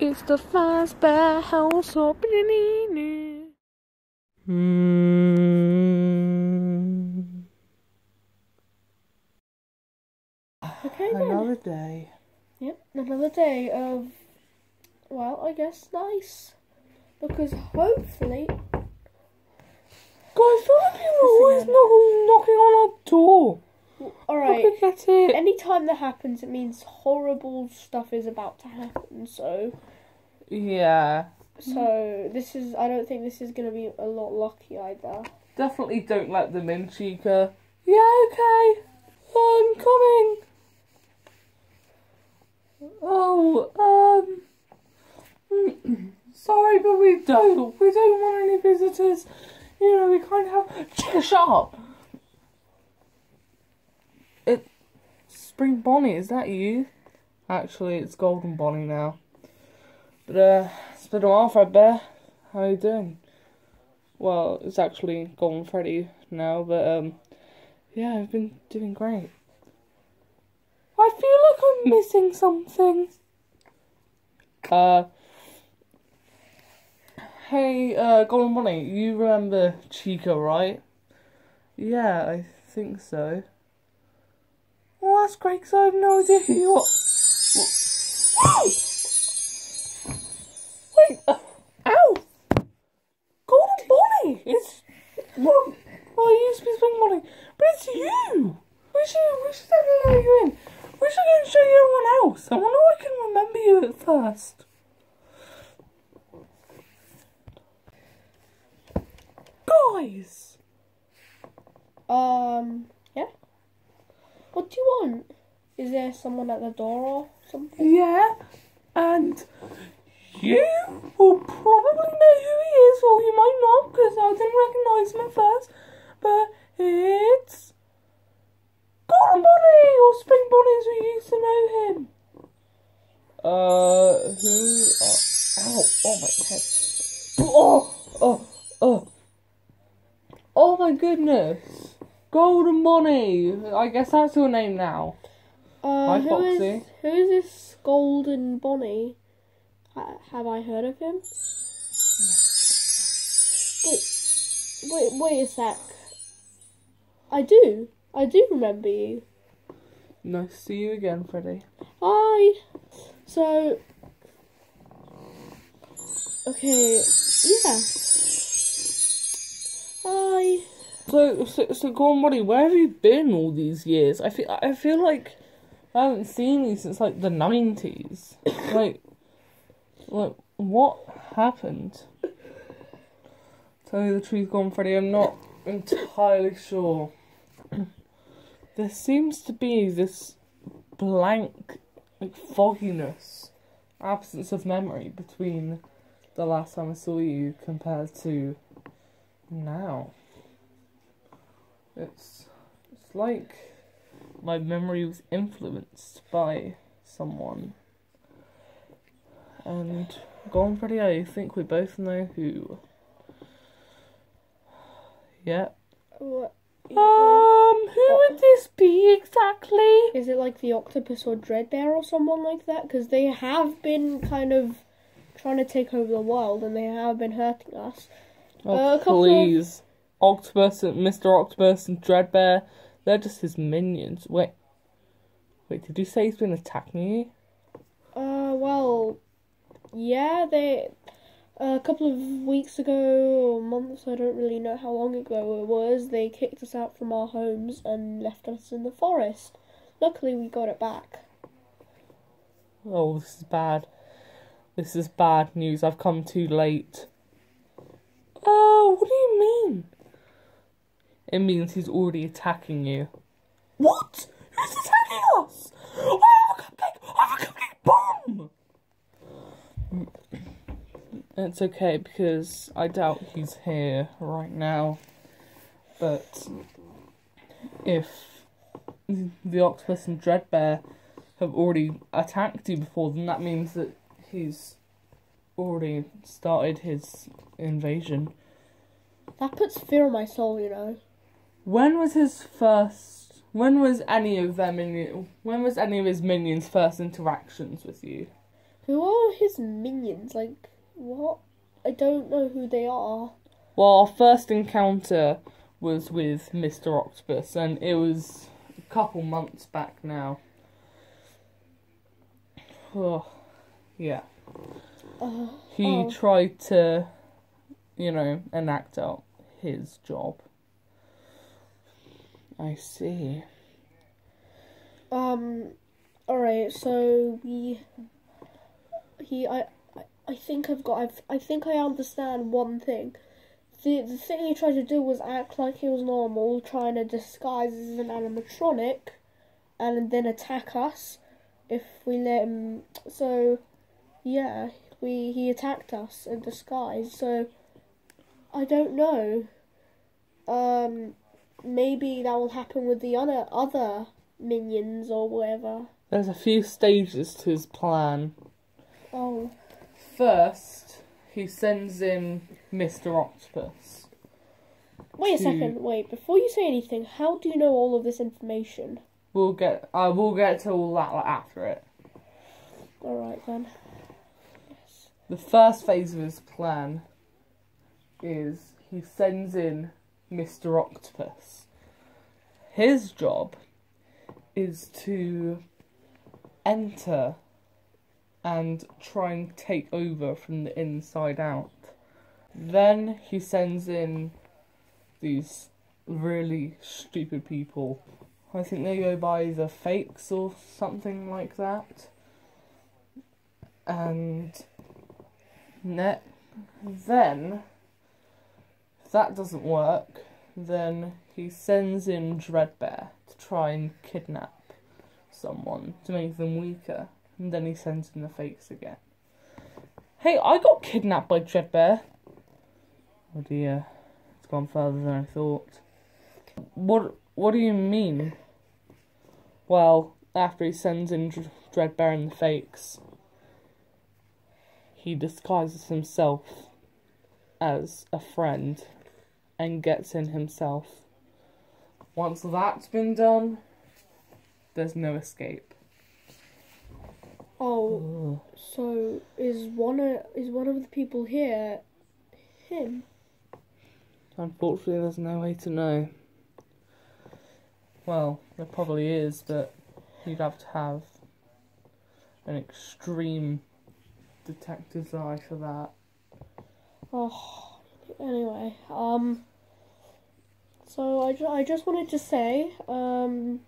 It's the Fazbear House opening. Mm. Okay then. Another day. Yep, another day of, well, I guess nice. Because hopefully, Guys, I feel like people are always knock- knocking on our door. Alright, Look at it. anytime that happens, it means horrible stuff is about to happen. So, Yeah. so this is, I don't think this is going to be a lot lucky either. Definitely don't let them in, Chica. Yeah, okay. I'm coming. Oh, um. Sorry, but we don't. We don't want any visitors. You know, we kind of have. Chica, shut up. Spring Bonnie, is that you? Actually, it's Golden Bonnie now. But, uh, it's been a while, Fredbear. How are you doing? Well, it's actually Golden Freddy now, but um, yeah, I've been doing great. I feel like I'm missing something. Uh, hey, uh, Golden Bonnie, you remember Chica, right? Yeah, I think so. Well, that's because I have no idea who you are. Wait, uh, ow! Golden Bonnie! It's well, well, it used to be Spring Bonnie, but it's you. We should we should definitely let you in. We should go and show you everyone else. I wonder if I can remember you at first. Guys, Um, yeah. What do you want? Is there someone at the door or something? yeah, and you will probably know who he is, or you might not, because I didn't recognise him at first. But it's Golden Bonnie or Spring Bonnie as we used to know him. Uh, who? Uh, ow! Oh my head! Oh! Oh! Oh! Oh my goodness! Golden Bonnie! I guess that's your name now. Uh, Hi, who is Foxy. who is this Golden Bonnie? Ha- have I heard of him? Wait, wait, wait a sec. I do, I do remember you. Nice to see you again, Freddie. Hi. So, okay, yeah. Hi. So, so, so, Golden Bonnie, where have you been all these years? I feel, I feel like I haven't seen you since like the nineties. like, like what happened? Tell me the truth, Golden Freddy, I'm not entirely sure. there seems to be this blank, like fogginess, absence of memory between the last time I saw you compared to now. It's it's like my memory was influenced by someone. And Golden Freddy, I think we both know who. Yeah. What? Um, who would this be exactly? Is it like the octopus or dreadbear or someone like that? Because they have been kind of trying to take over the world and they have been hurting us. Oh, Uh, couple of- please. Octopus and Mr. Octopus and Dreadbear, they're just his minions. Wait. Wait, did you say he's been attacking you? Uh, well, yeah, they. A couple of weeks ago or months, I don't really know how long ago it was, they kicked us out from our homes and left us in the forest. Luckily, we got it back. Oh, this is bad. This is bad news. I've come too late. Oh, what do you mean? It means he's already attacking you. What? Who's attacking us? I have a cupcake! I have a cupcake bomb! It's okay because I doubt he's here right now. But if the octopus and Dreadbear have already attacked you before, then that means that he's already started his invasion. That puts fear in my soul, you know. When was his first? When was any of their minion? When was any of his minions' first interactions with you? Who are his minions? Like, what? I don't know who they are. Well, our first encounter was with Mr. Octopus, and it was a couple months back now. Oh, yeah. Uh, He Oh. tried to, you know, enact out his job. I see. Um. All right. So we. He. I. I- I think I've got. I've, I think I understand one thing. The the thing he tried to do was act like he was normal, trying to disguise as an animatronic, and then attack us if we let him. So, yeah, we he attacked us in disguise. So, I don't know. Um, maybe that will happen with the other other minions or whatever. There's a few stages to his plan. Oh, First, he sends in Mr. Octopus. wait a To- second. Wait, before you say anything, how do you know all of this information? We'll get. I will get to all that after it. All right then. Yes. The first phase of his plan is he sends in Mr. Octopus. His job is to enter and try and take over from the inside out. Then he sends in these really stupid people. I think they go by the fakes or something like that. And Ne- then, if that doesn't work, then he sends in Dreadbear to try and kidnap someone to make them weaker, and then he sends in the fakes again. Hey, I got kidnapped by Dreadbear. Oh dear, it's gone further than I thought. What? What do you mean? Well, after he sends in Dr- Dreadbear and the fakes, he disguises himself as a friend and gets in himself. Once that's been done, there's no escape. Oh, so is one of is one of the people here him? Unfortunately, there's no way to know. Well, there probably is, but you'd have to have an extreme detective's eye for that. Oh, anyway, um, so I, ju- I just wanted to say, um,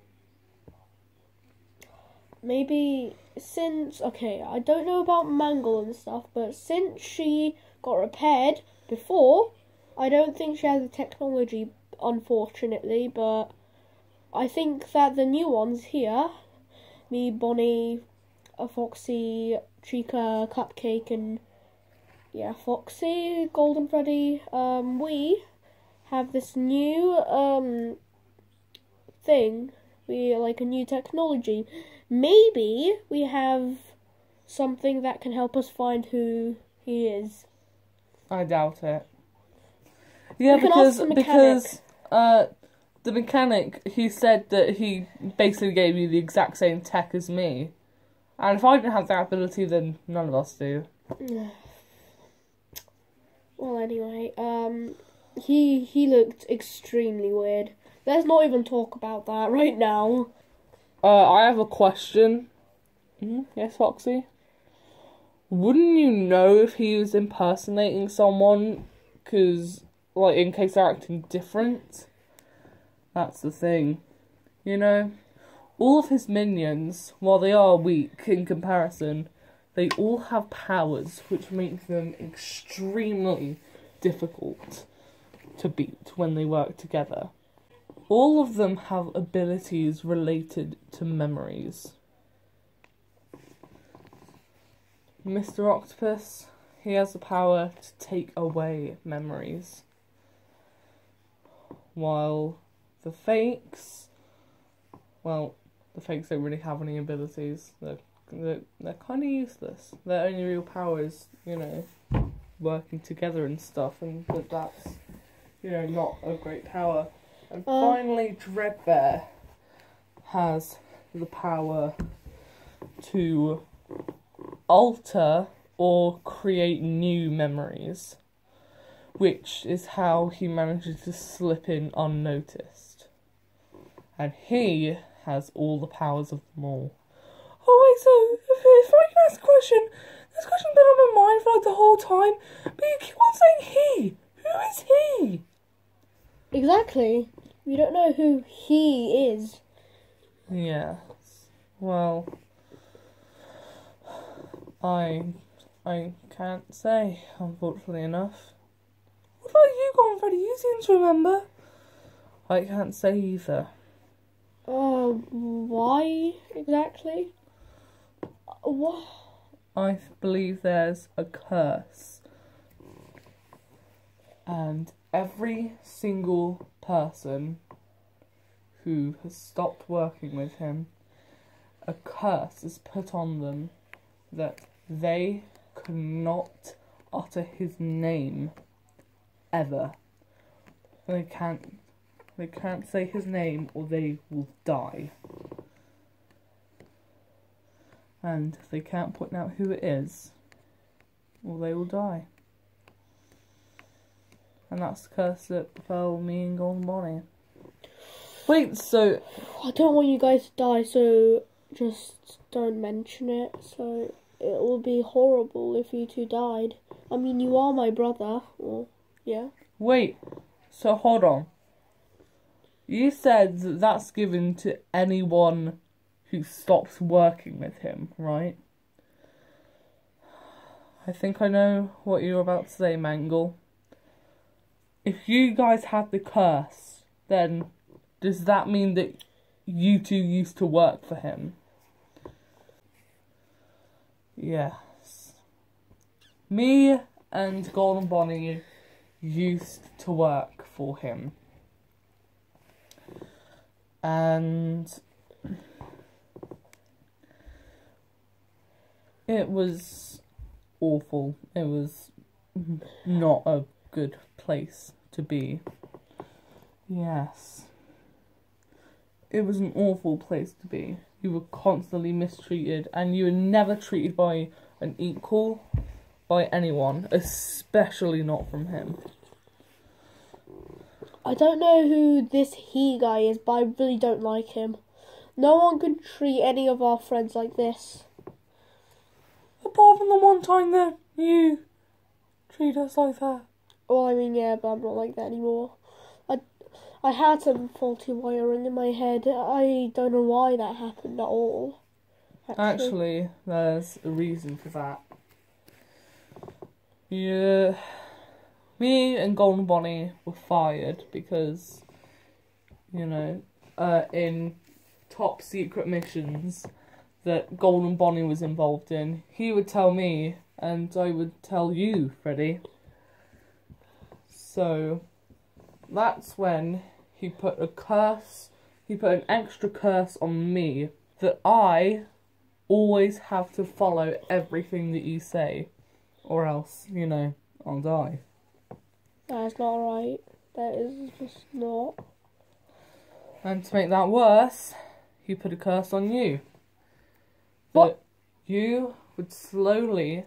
maybe since, okay, I don't know about Mangle and stuff, but since she got repaired before, I don't think she has the technology, unfortunately, but I think that the new ones here, me, Bonnie, Foxy, Chica, Cupcake, and yeah, Foxy, Golden Freddy, um, we have this new um thing. We like a new technology. Maybe we have something that can help us find who he is. I doubt it. Yeah, We because the mechanic. because uh, the mechanic he said that he basically gave me the exact same tech as me, and if I didn't have that ability, then none of us do. Well, anyway, um, he he looked extremely weird. Let's not even talk about that right now. Uh, I have a question. Mhm, Yes, Foxy. Wouldn't you know if he was impersonating someone? Cause like in case they're acting different. That's the thing, you know. All of his minions, while they are weak in comparison, they all have powers which make them extremely difficult to beat when they work together. All of them have abilities related to memories. Mr. Octopus, he has the power to take away memories. While the fakes, well, the fakes don't really have any abilities. They're they're, they're kind of useless. Their only real power is, you know, working together and stuff, and that that's, you know, not a great power. And Uh. finally, Dreadbear has the power to alter or create new memories, which is how he manages to slip in unnoticed. And he has all the powers of them all. Oh wait, so if, if I can ask a question, this question's been on my mind for like the whole time, but you keep on saying he. Who is he? Exactly. We don't know who he is. Yes. Well, I I can't say, unfortunately enough. What about you, Golden Freddy? You seem to remember. I can't say either. Uh, why exactly? What? I believe there's a curse. And every single person who has stopped working with him, a curse is put on them that they cannot utter his name ever. They can't they can't say his name or they will die. And they can't point out who it is or they will die. And that's the curse that befell me and Golden Bonnie. Wait, so I don't want you guys to die, so just don't mention it. So it will be horrible if you two died. I mean, you are my brother. Well, yeah. Wait, so hold on. You said that that's given to anyone who stops working with him, right? I think I know what you're about to say, Mangle. If you guys had the curse, then does that mean that you two used to work for him? Yes. Me and Golden Bonnie used to work for him. And it was awful. It was not a good place to be. Yes. It was an awful place to be. You were constantly mistreated and you were never treated by an equal by anyone, especially not from him. I don't know who this he guy is, but I really don't like him. No one could treat any of our friends like this. Apart from the one time that you treat us like that. Well, I mean, yeah, but I'm not like that anymore. I, I had some faulty wiring in my head. I don't know why that happened at all. Actually, there's a reason for that. Yeah, me and Golden Bonnie were fired because, you know, uh, in top secret missions that Golden Bonnie was involved in, he would tell me, and I would tell you, Freddie. So, that's when he put a curse, he put an extra curse on me that I always have to follow everything that you say, or else, you know, I'll die. That's not right. That is just not. And to make that worse, he put a curse on you. That you would slowly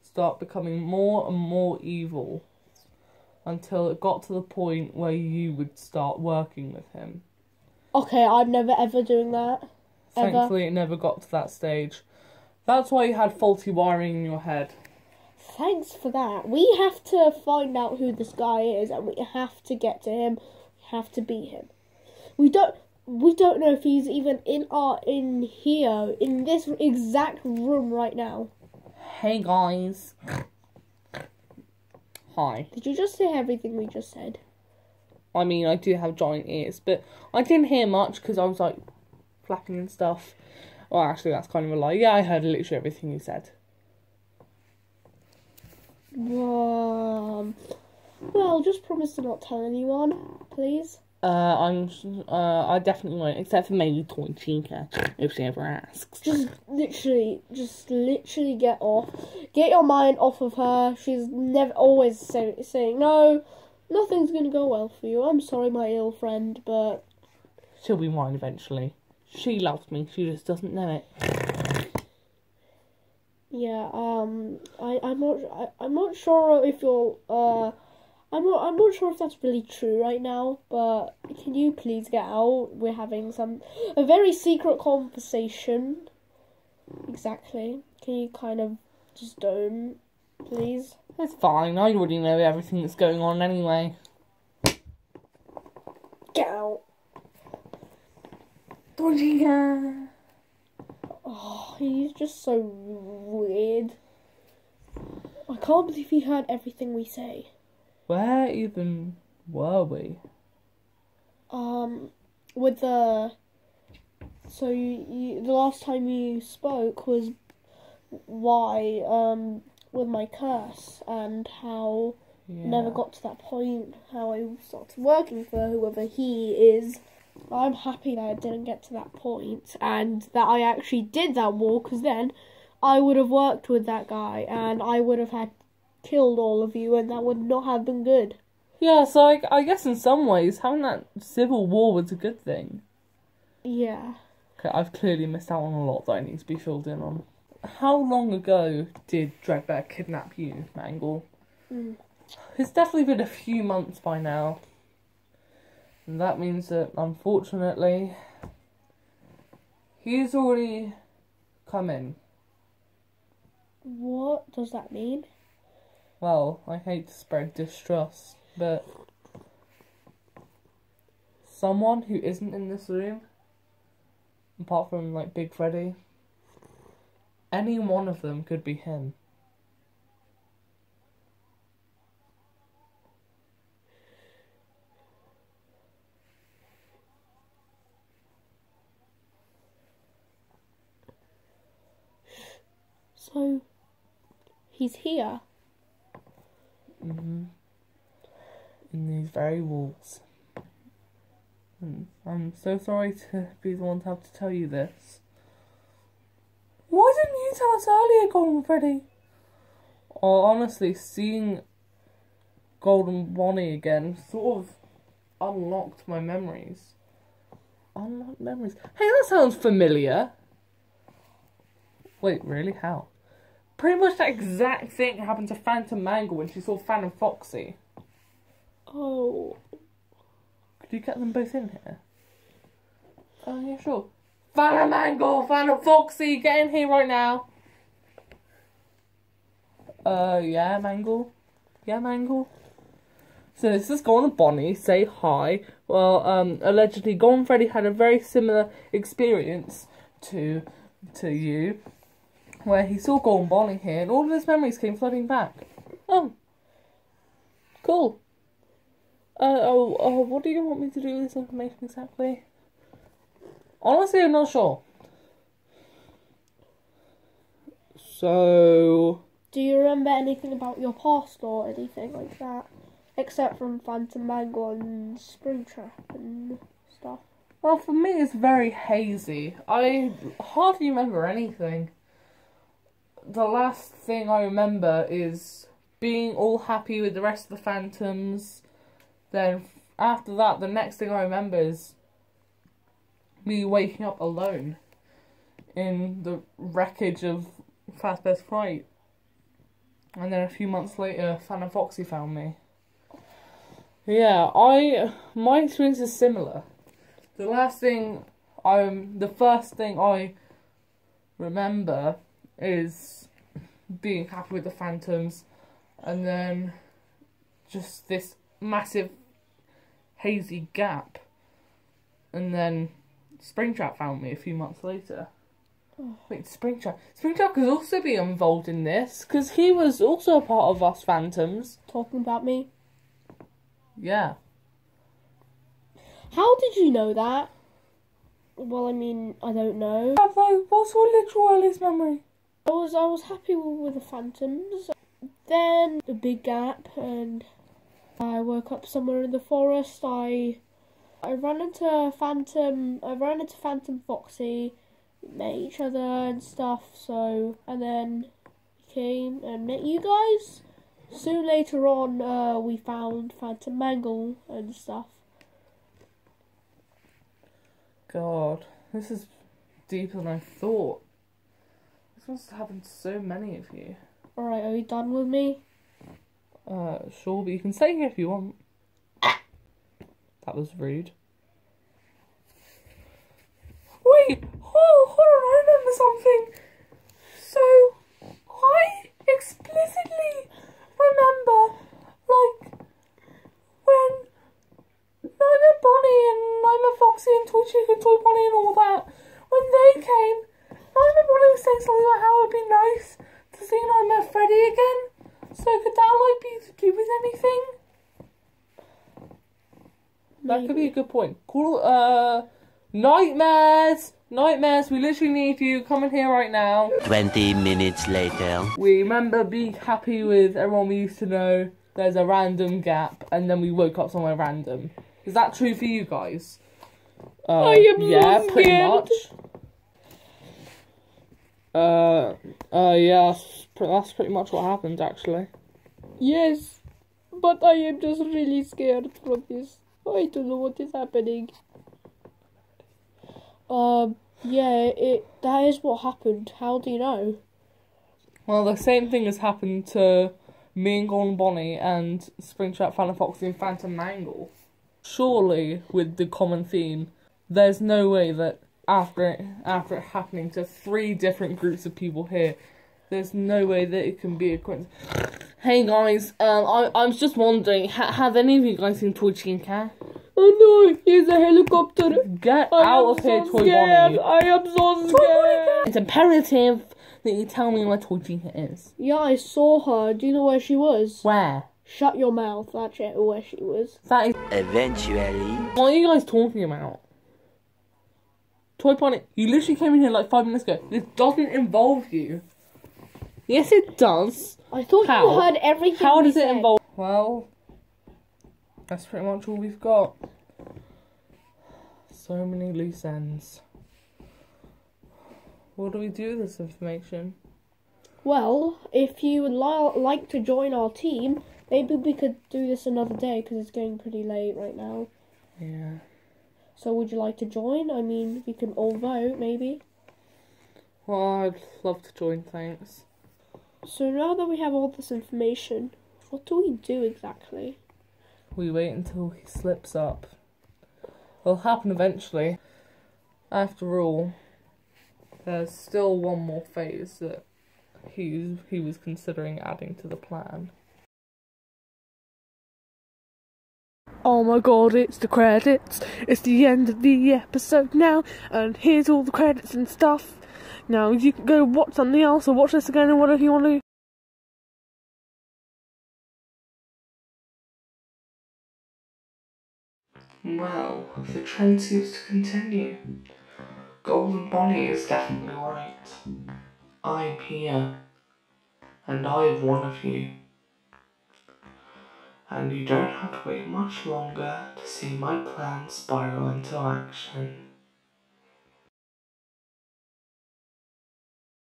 start becoming more and more evil until it got to the point where you would start working with him. Okay, I'm never ever doing that. Ever. Thankfully, it never got to that stage. That's why you had faulty wiring in your head. Thanks for that. We have to find out who this guy is, and we have to get to him. We have to beat him. We don't. We don't know if he's even in our in here in this exact room right now. Hey guys. Hi. Did you just hear everything we just said? I mean, I do have giant ears, but I didn't hear much because I was like flapping and stuff. Well, actually, that's kind of a lie. Yeah, I heard literally everything you said. Um, well, just promise to not tell anyone, please. Uh, I'm. Uh, I definitely won't, except for maybe Toy Chica, if she ever asks. Just literally, just literally get off. Get your mind off of her. She's never always say, saying no. Nothing's gonna go well for you. I'm sorry, my ill friend, but She'll be mine eventually. She loves me. She just doesn't know it. Yeah, um, I, I'm not, I, I'm not sure if you're, uh, I'm not, I'm not sure if that's really true right now, but can you please get out? We're having some, a very secret conversation. Exactly. Can you kind of just don't, please? It's fine. I already know everything that's going on anyway. Get out. Don't Dodgy Oh, he's just so weird. I can't believe he heard everything we say. Where even were we? Um, with the so you, you the last time you spoke was why um with my curse and how Yeah. never got to that point how I started working for whoever he is. I'm happy that I didn't get to that point and that I actually did that war because then I would have worked with that guy and I would have had killed all of you and that would not have been good. Yeah, so I, I guess in some ways having that civil war was a good thing. Yeah. Okay, I've clearly missed out on a lot that I need to be filled in on. How long ago did Dreadbear kidnap you, Mangle? Mm. It's definitely been a few months by now. And that means that, unfortunately, he's already come in. What does that mean? Well, I hate to spread distrust, but someone who isn't in this room, apart from like Big Freddy, any one of them could be him. So he's here. Hmm In these very walls. And I'm so sorry to be the one to have to tell you this. Why didn't you tell us earlier, Golden Freddy? Oh, honestly, seeing Golden Bonnie again sort of unlocked my memories. Unlocked memories. Hey, that sounds familiar. Wait, really? How? Pretty much that exact thing happened to Phantom Mangle when she saw Phantom Foxy. Oh, Could you get them both in here? Oh, yeah, sure. Phantom Mangle, Phantom Foxy, get in here right now. Uh, yeah, Mangle. Yeah, Mangle. So this is Golden Bonnie, say hi. Well, um, allegedly Golden Freddy had a very similar experience to to you, where he saw Golden Bonnie here, and all of his memories came flooding back. Oh, cool. Uh, oh, oh, what do you want me to do with this information exactly? Honestly, I'm not sure. So, do you remember anything about your past or anything like that? Except from Phantom Mangle and Springtrap and stuff. well, for me, it's very hazy. I hardly remember anything. The last thing I remember is being all happy with the rest of the Phantoms. Then, after that, the next thing I remember is me waking up alone in the wreckage of Fazbear's Fright. And then a few months later, Phantom Foxy found me. Yeah, I my experience is similar. The last thing I'm the first thing I remember is being happy with the Phantoms and then just this massive hazy gap. And then Springtrap found me a few months later. Oh. Wait, Springtrap. Springtrap could also be involved in this because he was also a part of us Phantoms. Talking about me. Yeah. How did you know that? Well, I mean, I don't know. Like, what's your literal earliest memory? I was I was happy with, the Phantoms. Then the big gap, and I woke up somewhere in the forest. I I ran into a Phantom. I ran into Phantom Foxy. We met each other and stuff. So and then came and met you guys. Soon later on, uh, we found Phantom Mangle and stuff. God, this is deeper than I thought. This must have happened to so many of you. Alright, are you done with me? Uh, sure, but you can stay here if you want. That was rude. Wait, oh, hold on, I remember something. So, I explicitly remember, like, when Nina Bonnie and Nina Foxy and Toy Chica and Toy Bonnie and all that, when they came, Nina Bonnie was saying something about how it would be nice to see Nightmare Freddy again. So could that like be to do with anything? That could be a good point. Cool. Uh, nightmares, nightmares. We literally need you. Come in here right now. 20 minutes later. We remember being happy with everyone we used to know. There's a random gap, and then we woke up somewhere random. Is that true for you guys? Uh, I am so yeah, pretty much. Uh, uh, yeah, that's that's pretty much what happened actually. Yes, but I am just really scared from this. I don't know what is happening. Um, yeah, it that is what happened. How do you know? Well, the same thing has happened to me and Golden Bonnie and Springtrap, Phantom Foxy, and Phantom Mangle. Surely, with the common theme, there's no way that after it, after it happening to three different groups of people here, there's no way that it can be a coincidence. Hey guys, um, I I was just wondering, ha- have any of you guys seen Toy Chicken Cat? Oh no, here's a helicopter. Get I out am of here, so Toy scared. Bonnie! I am so scared. It's imperative that you tell me where Toy Chica is. Yeah, I saw her. Do you know where she was? Where? Shut your mouth. That's it, where she was. That is Eventually. What are you guys talking about? Toy Bonnie, you literally came in here like five minutes ago. This doesn't involve you. Yes, it does. I thought How? you heard everything. How does it involve? Well, that's pretty much all we've got. So many loose ends. What do we do with this information? Well, if you would li- like to join our team, maybe we could do this another day because it's getting pretty late right now. Yeah. So, would you like to join? I mean, we can all vote, maybe. Well, I'd love to join, thanks. So, now that we have all this information, what do we do exactly? We wait until he slips up. It'll happen eventually. After all, there's still one more phase that he he was considering adding to the plan. Oh my god, it's the credits. It's the end of the episode now, and here's all the credits and stuff. Now you can go watch something else or watch this again or whatever you want to. Well, the trend seems to continue. Golden Bonnie is definitely right. I'm here. And I have one of you. And you don't have to wait much longer to see my plan spiral into action.